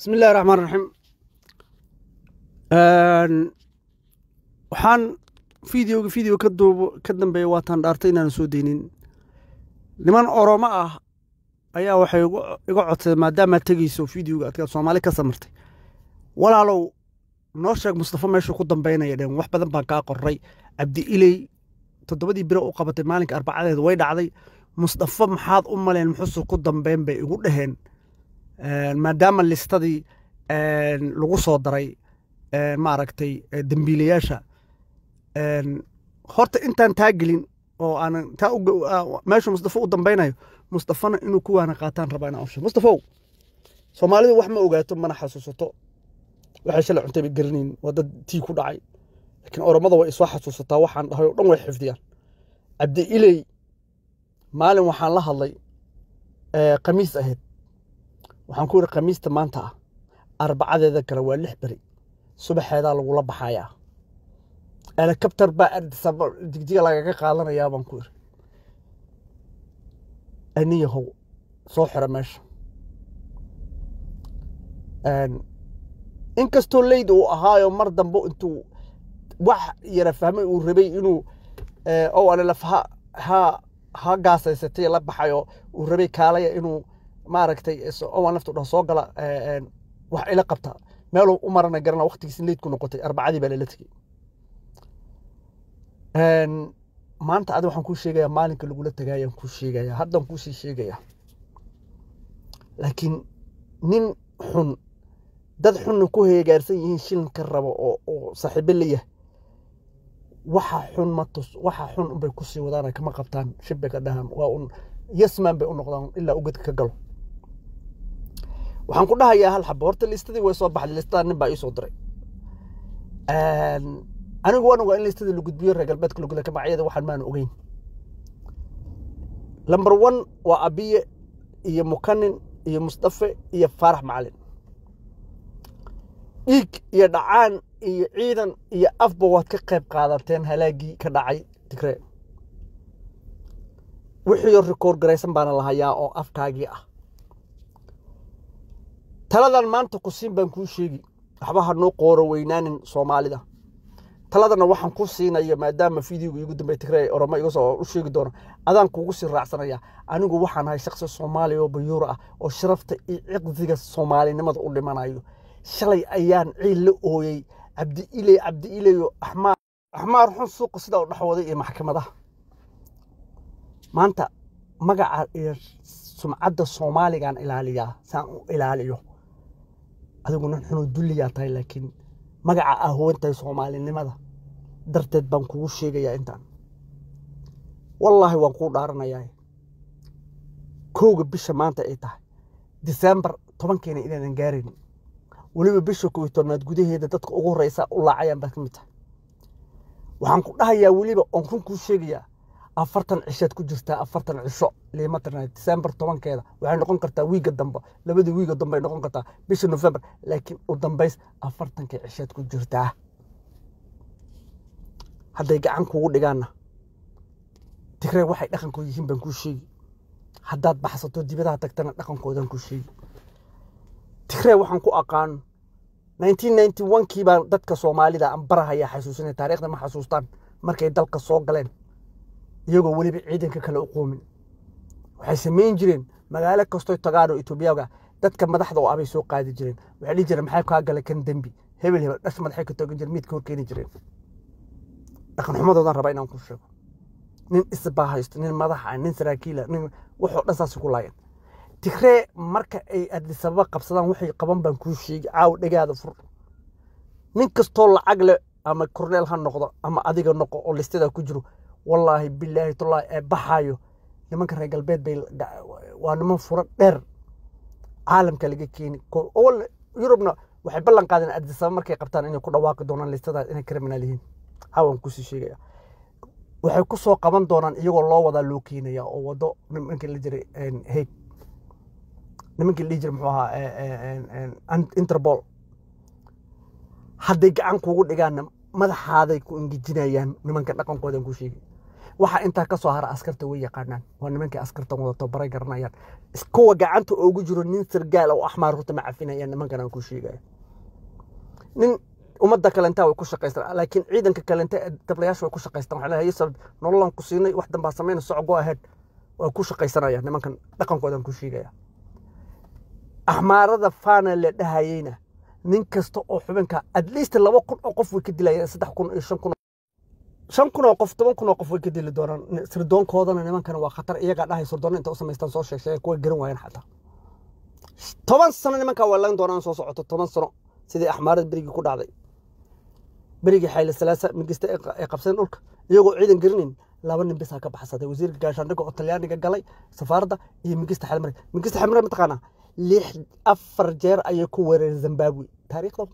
bismi illahi raxmaan raxiim waxaan videoga video ka duubo ka dambeeya waataan dhaartay inaan soo deynin niman oromo ah ayaa waxay iga codsadeen maadaamaa tegeyso videoga adkaa soomaali ka samartay. Walaalow noo sheeg mustafa meeshuu ku dambeynaya dheen wax badan baan kaa qoray cabdi iley toddobadii biro u qabatay maalinka arbacadeed way dhacday. Mustafa maxaad u maleen muxuuse ku dambeyn bay igu dhaheen maadaama listadii lagu soo daray maaragtay dembiilayaasha horta intaan taa gelin oo aanan taa meeshu mustafa u dambeynayo mustafana inuu kuwaana qaataan rabaa inaan usheeg mustafow soomaalidu wax ma ogaato mana xasuusato. Waxay shalay cuntay bay garanayn waa dad tii ku dhacay. Laakiin oromada way isoo xasuusataa waxaan dhahay oo dhan way xifdiyaan. Cabdi iley maalin waxaan la hadlay khamiis ahayd waxaan ku yidhi khamiista maanta. Ah arbacadeeda kale waa lix beri. Subaxeedaa lagula baxayaa. Helikabtar baa jigjiga lagaga qaadanayaa baan ku yidhi aniyahow soo xira meesha. Inkastoo leyd uu ahaayo mar dambe intuu wax yara fahmay uu rabay inuu o alelaf ha ha ha gaasaysatay la baxayo uu rabay kaalaya inuu maaragtay owan laftu dhah soo gala wax ila qabta. Meeluu u marana garana waktigiisi leyd ku noqotay arbacadii baa lala tegey. Maanta adi waxaan kuu sheegayaa maalinka lagula tagaayaan kuu sheegayaa haddan kuusii sheegayaa laakiin nin xun dad xunna ku heegaarsan yihiin shilinka rabo oo saaxiibo leeyahay waxa xun ma tus waxa xun unbay ku sii wadaan kama qabtaan shib bay ka dhahaan waa un yasman bay u noqdaan ilaa ugadka ka galo waxaan ku dhahayaa hal xabo horta listadii way soo baxday listada nin baa ii soo diray anigu waan ogaa in listadii la gudbiyo reer galbeedka lagula kamacyada waxaan maana ogeyn. Lamber one waa abiye iyo mukanin iyo mustafe iyo faarax macalin. Dhiig iyo dhacaan iyo ciidan iyo afba waad ka qayb qaadateen halaagii ka dhacay tigree wixii rikoor garaysan baana lahayaa oo afkaagii ah taladan maanta ku siin baan kuu sheegi. Waxba ha noo qooro weynaanin soomaalida. Taladana waxaan ku siinayo maadaama videoga iigu dambey tigree oromo iga soo u sheegi doono. Adaan kuugu sii raacsanaya anigu waxaan ahay shaksi soomaaliya oo bayuur ah oo sharafta iyo ciqdiga soomaalinimada u dhimanayo shalay ayaan ciil la ooyey cabdi iley cabdi ileyo axmaar xun suuqa sidaa u dhexwaday iyo maxkamadaha. Maanta magaca iyo sumcadda soomaaligaan ilaaliyaa saan u ilaaliyo adigu nin xunoo dulliyaa tahay laakiin magaca ahwantahay soomaalinimada darteed baan kugu sheegayaa intaan. Wallaahi waan kuu dhaaranayaa. Kowga bisha maanta ay tahay disembar tobankeena inaanan gaarayn weliba bisha kow iyo tobnaad gudaheeda dadka ugu horeysa u laacayaan baa ka mid tahay. Waxaan ku dhahayaa weliba oon run kuu sheegayaa afartan cishaad ku jirtaa afartan cisho liimatana disembar tobankeeda waxay noqon kartaa wiiga dambe. Labadii wiiga dambe ay noqon kartaa bisha november. Laakiin u dambays afartankii cishaad ku jirtaa hadday gacan kugu dhigaanna tigree waxay dhaqankooda yihiin baan kuu sheegi. Haddaad baxsato dibadaha tagtana dhaqankoodan kuu sheegi. Tigree waxaan ku aqaan nineteen ninety one kii dadka soomaalida aan barahayaa xasuusinay taariikhda ma xasuustaan. Markay dalka soo galeen iyagoo weliba ciidanka kale u qoomin waxay samayn jireen magaalo kastoy tagaan oo etoobiyaga dadka madaxda oo ah bay soo qaadi jireen. Waxay dhihi jireen maxay kaa gala kan dembi? Hebel hebel dhash madaxay ka toogan jireen miidka hor keeni jireen. Dhaqan xumadoodan rabaa inaan ku sheego. Nin isbaa haysto nin madaxa nin saraakiila nin waxoo dhan saas ku laayeen. Tigree marka ay adisababa qabsadaan waxay qaban baan kuu sheegi caaw dhegaada fur. Nin kastoo lacag leh ama korneel ha noqdo ama adiga noqo oo listada ku jiro wallaahi bilaahi tullaahi ee baxaayo nimanka reer galbeed bay waa niman furo dheer caalamka laga keeni yurubna waxay ballan qaadeen adisaba markay qabtaan inay ku dhawaaqi doonaan listada inay criminal yihiin. Caawan ku sii sheegaya. Waxay ku qaban doonaan iyagoo loo wadaa loo keenaya oo wado nimankii la jiray haig nimankii la jiray muxuu ahaa interpol. Hadday gacan kuugu dhigaanna madaxaaday ku ingejinayaan nimanka dhaqankoodan ku sheegay waxa intaa ka soo hara askarta way yaqaanaan. Waa nimankii askartan wadato baray garanayaan. Kuwa gacanta oogu jiro nin sargaal oo axmaar horta ma cafinayaan nimankan aan ku sheegaya nin ummadda kalenta way ku shaqaystaan laakiin ciidanka kalenta ee dablayaasha way ku shaqaystaan. Waxaa leeyahay yusuf nololan ku siinay wax dambaa samayna soco go ahead way ku shaqaysanayaan nimankan dhaqankoodan ku sheegaya axmaarada faana la dhahayeyna nin kasta oo xubinka at least laba kun oo qof way ka dilayaan saddex kun iyo shan kun shan kun oo qof toban kun oo qof way ka dili doonaan. Sirdoonkoodana nimankana waa khatar iyagaa dhahay sirdoon inta u samaystaan soo sheeg sheega kuwa garan waayeen xataa. Toban sano nimankaa waa lagan doonaan soo socoto toban sano sidii axmaarada berigii ku dhacday. Berigii xayle salaasa migista ay qabseen dhulka iyagoo ciidan garanayn laba nin bisaa ka baxsaday. Wasiirka gaashaandhigga oo talyaaniga galay safaaradda iyo migista xelmare migista xelmare mataqaanaa lix afar jeer ayay ku weerareen zimbabwe. Taariikhda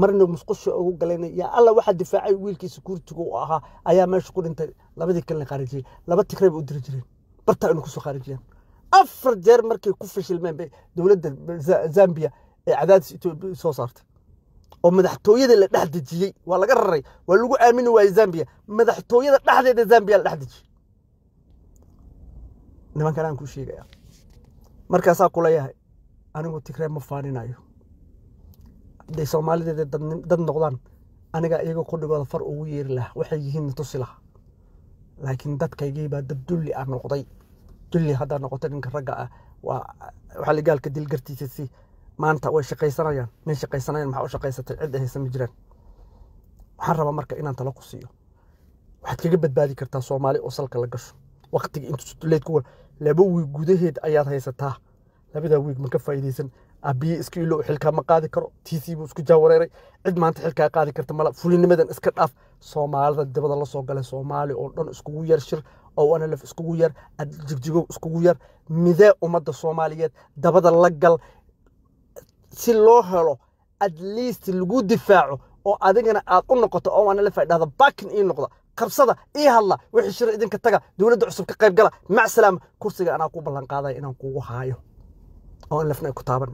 marna musqusha ugu galeen yaa alla waxaa difaacay wiilkii securitiga u ahaa ayaa meesha ku dhintay. Labadii kalena khaarijiyey laba tigrey ba u diri jireen bartaa inuu ku soo khaarijiyaan afar jeer markay ku fashilmeen bay dowladda zambia ee cadaadis etoobiya soo saartay. Oo madaxtooyada la dhex dejiyey waa laga raray waa lagu aamini waayey zambia. Madaxtooyada dhexdeeda zambia la dhex dejiyey. Nimankan aan kuu sheegaya markaasaa kula yahay anigu tigree ma faaninayo hadday soomaalideeda dad noqdaan aniga iyaga qudhigooda far ugu yeeri laha waxay yihiin tusi laha. Laakiin dadkaygii baa dad dulli ah noqday. Dulli haddaa noqotay ninka ragga ah waa waxaa la gaalka dil gartiisa si maanta way shaqaysanayaan. Nin shaqaysanayan maxaa u shaqaysatay? Cid haysan ma jiraan waxaan rabaa marka inaan talo ku siiyo. Waxaad kaga badbaadi kartaa soomaali oo salka la gasho. Waqtiga intu laba wiig gudaheed ayaad haysataa. Labadaa wiig ma ka faa'iidaysan abiye iska ilo xilkaa ma qaadi karo tiisii buu isku jaawareeray cid maanta xilkaa qaadi karta mala fulinimadan iska dhaaf. Soomaalida dibada la soo galay soomaali oo dhan iskugu yar shir oo analef iskugu yar jigjigow iskugu yar midee ummadda soomaaliyeed dabada la gal. Si loo helo at least lagu difaaco oo adigana aad u noqoto oo analef ay dhahda bakin ii noqda qabsada ii hadla wixii shir idinka taga dowladda cusub ka qayb gala mac salaama kursiga anaa ku ballan qaadaya inaan kugu haayo. Oo in lafna ay ku taaban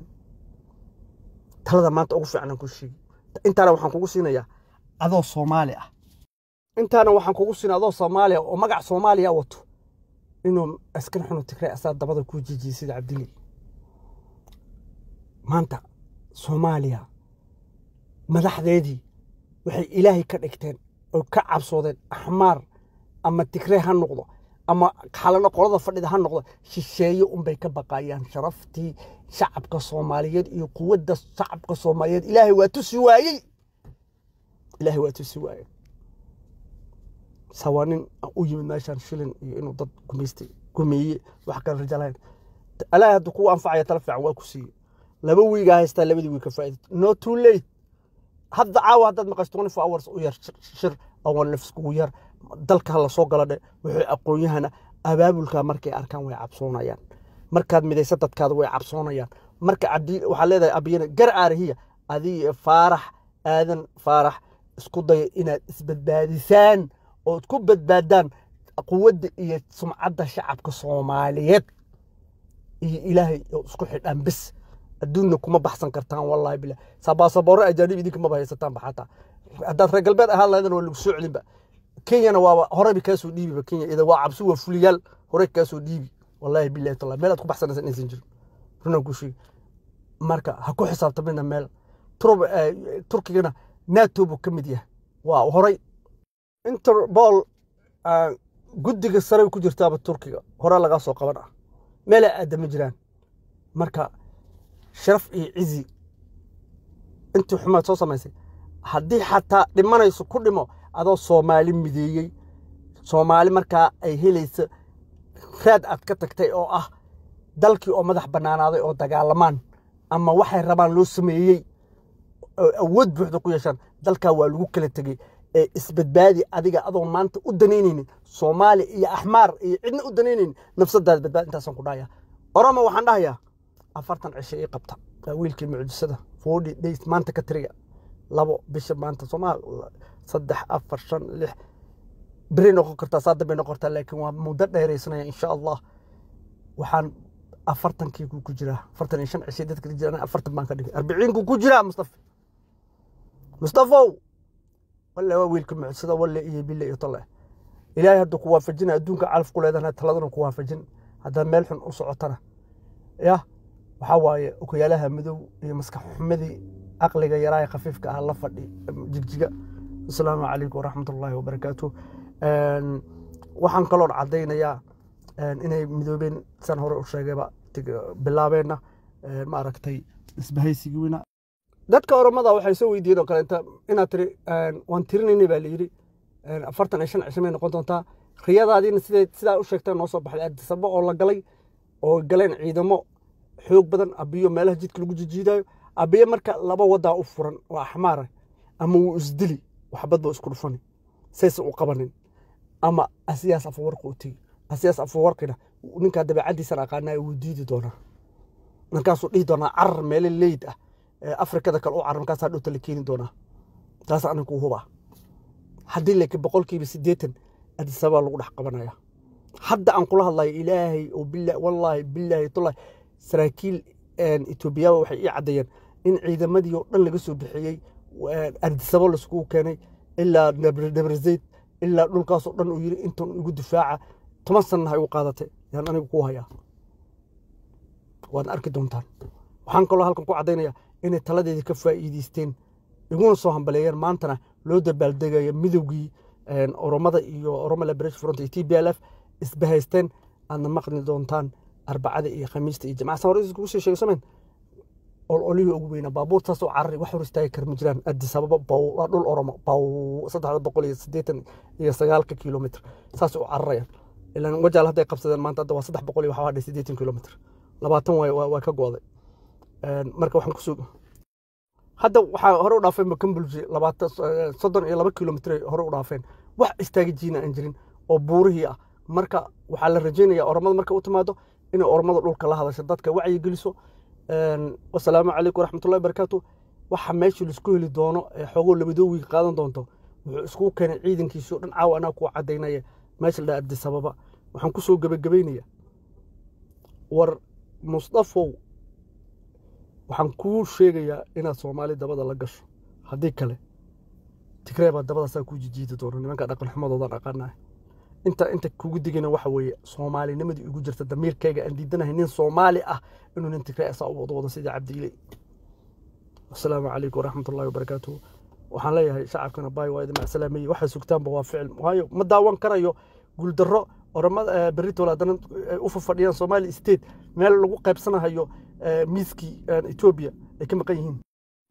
talada maanta ugu fiican aan ku sheegi. Intaana waxaan kugu siinayaa adoo soomaali ah. Intaana waxaan kugu siinaya adoo soomaaliya oo magac soomaaliya wato. Inuu askar xunu tigray asaa dabada kuu jijiyey sida cabdili. Maanta soomaaliya madaxdeedii waxay ilaahay ka dhigteen oo ka cabsoodeen axmaar ama tigree ha noqdo ama xalano qolada fadhida ha noqdo shisheeye unbay ka baqayaan sharaftii shacabka soomaaliyeed iyo quwadda shacabka soomaaliyeed. Ilaahay waa tusi waayey. Ilaahay waa tusi waayey. Sawaa nin u yimid meeshaan shilin iyo inuu dad gumaystay gumeeye wax kale rajalayn. Alaahay hadduu kugu anfacaya tala fiican waa ku siiye laba wiigaa haystaa labadii wiig ka faa'iida no too late. Hadda caawa haddaad maqasho twenty four hours u yar shir oo nafskugu yar dalka la soo gala dhe wuxuu aqoon-yahana abaabulka markay arkaan way cabsoonayaan. Markaad midaysa dadkaada way cabsoonayaan. Marka waxaa leedahay abiyana gar aarahiya adiga faarax aadan faarax isku daya inaad isbadbaadisaan oo isku badbaadaan quwadda iyo sumcadda shacabka soomaaliyeed. Iyo ilaahay oo isku xidhaan bis adduunna kuma baxsan kartaan wallahi bilah sabaasaboore ajaanib idinka maba haysataan ba xataa haddaad reer galbeed ahaan lahaydana waa lagu soo celinba. Kenyana waaba horeyba kaasoo dhiibiba kenya ida waa cabsi waa fuliyaal horey kaasoo dhiibi. Wallahi billahi taala meel aad ku baxsanaysa inaysan jirin. Runaan ku sheegi marka ha ku xisaabtamina meel. Turkigana nato buu ka mid yahay. Waa horey. Interpol guddiga sare ku jirtaaba turkiga hore lagaa soo qaban. Ah meelay aadama jiraan. Marka sharaf iyo cizi intii xumaad soo samaysay haddii xataa dhimanayso ku dhimo adoo soomaali mideeyey. Soomaali markaa ay helayso raad aad ka tagtay oo ah dalkii oo madax bannaanaaday oo dagaalamaan ama waxay rabaan loo sameeyey oo awood buuxda ku yeeshaan dalkaa waa lagu kala tegey. Ee isbadbaadi adiga adoon maanta u danaynaynin soomaali iyo axmaar iyo cidna u danaynaynin nafsadaada badbaadi intaasaan ku dhahaya oromo waxaan dhahayaa afartan cisho ii qabta. Waa wiilkii mucjisada forty days maanta ka tiriya labo bisha maanta soomaal saddex afar shan lix beri noqon kartaa saada bay noqon kartaa laakiin waa muddo dheeraysanaya insha allah. Waxaan afartankii ku jiraa afartan iyo shan cishay dadka jiraan afartan baan ka dhigay. Arbiciinku ku jiraa mustafa. Mustafow walle waa wiilka mucjisada walle iyo bille iyo tolle. Ilaahay hadduu ku waafajina adduunka calaf ku leedana taladana ku waafajin haddaa meel xun u socotana. Ya waxaa waaye okayaalaha madow iyo maskax xumadii caqliga yaraa khafiifka ah la fadhi jigjiga. Asalaamu calaykum waraxmat ullaahi wabarakaatu waxaan kaloon caddaynayaa inay midoobeen saan hore u sheegayba bilaabeenna maaragtay isbahaysigii weyna dadka oromada waxay soo weydiiyeen oo kaleenta inaad tiri waan tirinaynay baa layidhi afartan iyo shan cisho may noqon doontaa. Riyadaadiina siday sidaa u sheegtaan noo soo baxday. Addisaba oo la galay oo galeen ciidamo xoog badan abiyo meelaha jidka lagu jijiidayo abiyo marka laba wadaa u furan oo axmaara ama wuu isdili waxbad buu isku dhufani. Saysan u qabanin. Ama asiyaas afawarqa u tegi. Asiyaas afawarqina ninkaa dabeecaddiisan aqaanaa wuu diidi doonaa. Markaasuu dhihi doonaa carar meele leyd ah. Afrikada kale u carar markaasaa dhowta la keeni doonaa. Taas anigu hubaa haddii laakiin boqolkiiba siddeetan adisabaa lagu dhex qabanaya. Hadda aan kula hadlayo ilaahay oo bila wallaahi bilaahi tullahi saraakiil etoobiyaba waxay ii caddeeyeen in ciidamadii oo dhan laga soo bixiyey ardisabo laiskugu keenay ilaa dabrazayd ilaa dhulkaasoo dhan uu yiri intan igu difaaca toban sanna ha igu qaadatay. Yaan anigu ku hayaa. Waad arki doontaan. Waxaan kaloo halkan ku caddaynaya inay taladeedii ka faa'iideysteen iguna soo hambaleeyeen maantana loo dabaaldegayo midowgii oromada iyo oromo liberation front iyo t b l f isbahaysteen aadna maqli doontaan arbacada iyo khamiista iyo jamacsan hore iskugu sii ololihii ugu weynaa baabuurtaas oo carari wax hor istaagi kar ma jiraan. Addis ababa dhul oromo iyo sagaalka kilomitr saas u cararayaan ilaan wajaal hadday qabsadeen maanta hadda waa saddex boqol iyo waxaa hadhay siddeetan kilomitr labaatan waay waa ka go'day. Marka waxaan ku soo hadda waxaa hore u dhaafeen makambulji labaatan soddon iyo laba kilomitr hore u dhaafeen. Wax istaagi jiina aan jirin oo buurihii ah. Marka waxaa la rajaynayaa oromada marka u timaado inay oromada dhulka la hadasho dadka wacyi geliso wasalaamu calaykum waraxmatullahi barakaatu waxa meesha la isku heli doono ee xoogoo labadoo wiig qaadan doonto. Wuxuu iskugu keenay ciidankiisii o dhan caawa anaa kuu caddaynaya. Meesha la dhaha addis ababa waxaan ku soo gebagabaynaya war mustafow waxaan kuu sheegayaa inaad soomaali dabada la gasho. Haddii kale tigree baa dabadaasaa kuu jijiidi doona nimanka dhaqan xumadoodan aqaanaa inta inta kugu digana waxa weeye soomaalinimadii igu jirta damiirkayga aan diidanahay nin soomaali ah inuu nin tigree asaa u wado wado sidii cabdiile asalaamu calaykum waraxmatullahi wabarakaatuhu. Waxaan leeyahay shacabkana baay waa idin macsalaameeye waxay sugtaanba waa ficil. Waayo ma daawan karayo guuldarro oramada berritol haddana u fafadhiyaan somali state meel lagu qaybsanahayo miiskii etoobiya ay ka maqan yihiin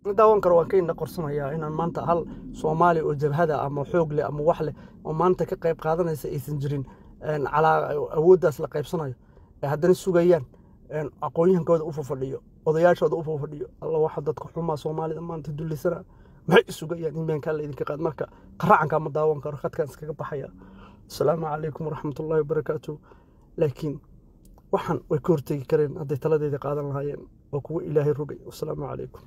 ma daawan karo waan kayna qorsanayaa inaan maanta hal soomaali oo jabhada ama xoog leh ama wax leh oo maanta ka qayb qaadanaysa aysan jirin awooddaas la qaybsanayo. Haddana sugayaan aqoonyahankooda u fafadhiyo odayaashooda u alla waxa dadka xumaa soomaalida maanta dullisana maxay sugayaan in beenkaa la idinka qaad? Marka qaracankaa ma daawan karo khadkaan iskaga baxaya. Asalaamu calaykum waraxmatullaahi wabarakaatu laakiin waxaan way ka hortegi kareen hadday taladeeda qaadan lahaayeen waa kuwa ilaahay rogay. Wasalaamu calaykum